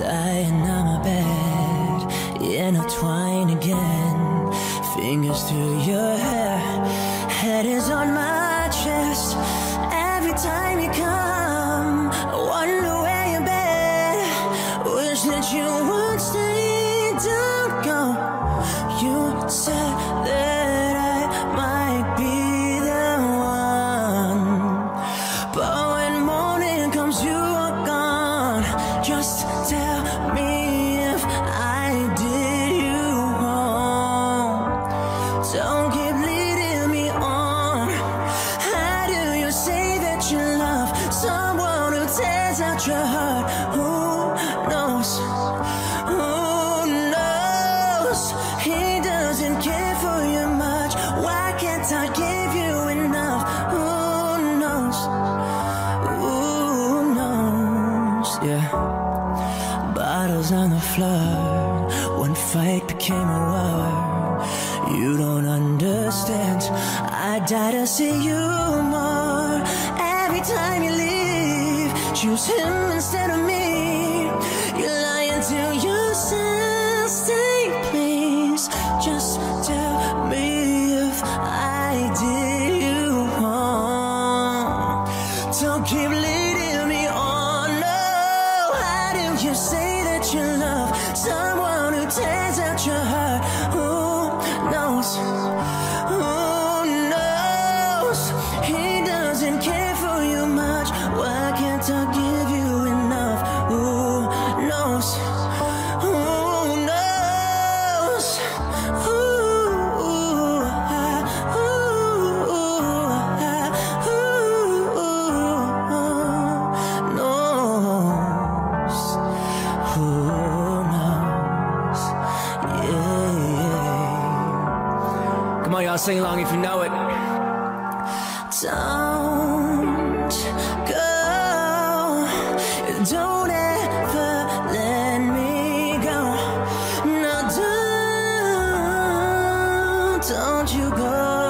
Lying on my bed, in again. Fingers through your hair, head is on my chest. Every time you come, I wonder where you've been. Wish that you would stay, don't go. You said that I might be the one, but when morning comes, you. Tears out your heart? Who knows? Who knows? He doesn't care for you much. Why can't I give you enough? Who knows? Who knows? Yeah. Bottles on the floor. One fight became a war. You don't understand. I die to see you more. Choose him instead of me. You're lying to yourself. Stay, please. Just tell me if I did you wrong. Don't keep leading me on. No, how do you say Come on, y'all, sing along if you know it. Don't go. Don't ever let me go. No, don't, don't you go.